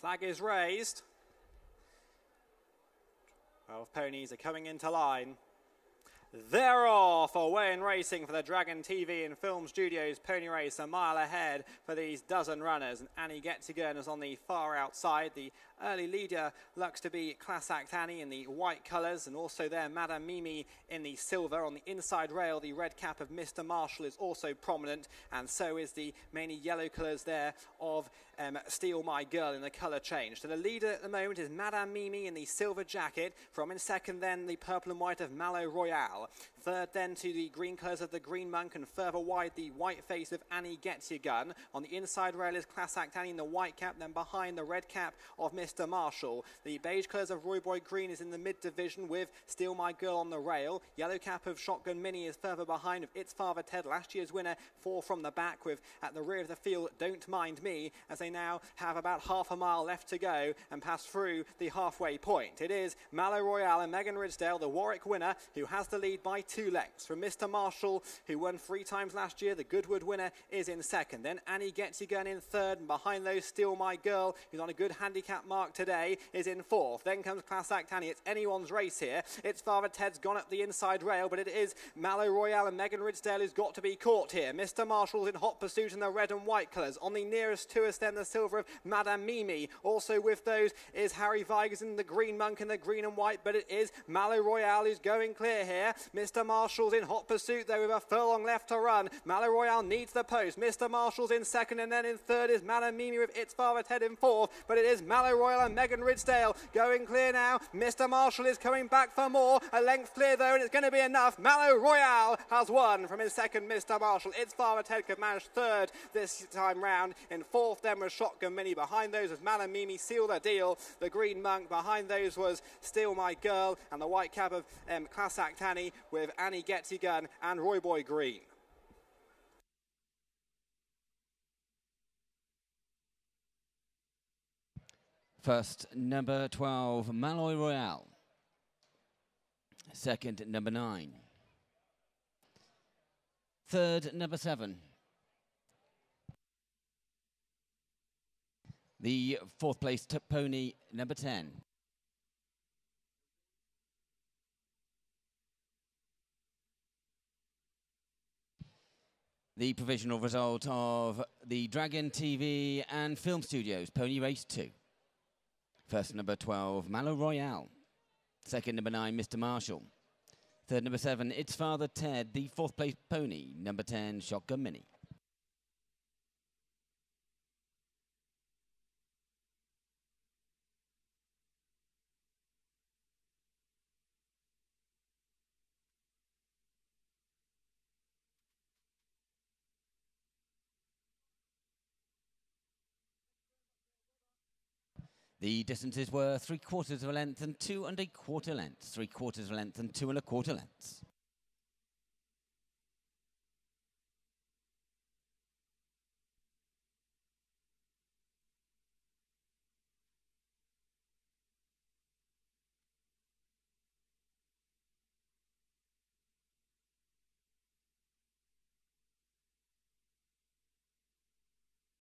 Flag is raised. 12 ponies are coming into line. They're off away in racing for the Dragon TV and Film Studios pony race a mile ahead for these dozen runners. And Annie Getzigan is on the far outside. The early leader looks to be Class Act Annie in the white colours and also there Madame Mimi in the silver. On the inside rail, the red cap of Mr. Marshall is also prominent and so is the many yellow colours there of um, Steal My Girl in the colour change. So the leader at the moment is Madame Mimi in the silver jacket. From in second then the purple and white of Mallow Royale. Third then to the green colours of the Green Monk and further wide the white face of Annie Gets Your Gun. On the inside rail is Class Act Annie in the white cap, then behind the red cap of Mr. Marshall. The beige colours of Roy Boy Green is in the mid division with Steal My Girl on the rail. Yellow cap of Shotgun Mini is further behind of It's Father Ted, last year's winner, four from the back with at the rear of the field Don't Mind Me as they now have about half a mile left to go and pass through the halfway point. It is Mallow Royale and Megan Ridsdale, the Warwick winner, who has the lead by two lengths. From Mr. Marshall, who won three times last year, the Goodwood winner is in second. Then Annie Gets Gun in third, and behind those, Steal My Girl, who's on a good handicap mark today, is in fourth. Then comes Class Act Annie. It's anyone's race here. It's Father Ted's gone up the inside rail, but it is Mallow Royale and Megan Ridsdale who's got to be caught here. Mr. Marshall's in hot pursuit in the red and white colours. On the nearest to us, then the silver of Madame Mimi. Also with those is Harry Vigers in the green monk in the green and white, but it is Mallow Royale who's going clear here. Mr. Marshall's in hot pursuit there with a furlong left to run. Mallow Royale needs the post. Mr. Marshall's in second and then in third is Madame Mimi with It's Father Ted in fourth. But it is Mallow Royale and Megan Ridsdale going clear now. Mr. Marshall is coming back for more. A length clear though and it's going to be enough. Mallow Royale has won from his second Mr. Marshall. Its Ted could manage third this time round. In fourth then was Shotgun Mini. Behind those was Malamimi seal the deal. The Green Monk. Behind those was Steal My Girl and the white cap of um, Class Act Annie with Annie Gets Gun and Roy Boy Green. First, number 12, Mallow Royale. Second, number 9. Third, number 7. The fourth place pony, number 10. the provisional result of the Dragon TV and Film Studios Pony Race 2. First number 12, Mallow Royale. Second number 9, Mr. Marshall. Third number 7, It's Father Ted. The fourth place pony, number 10, Shotgun Mini. The distances were three quarters of a length and two and a quarter lengths, three quarters of a length and two and a quarter lengths.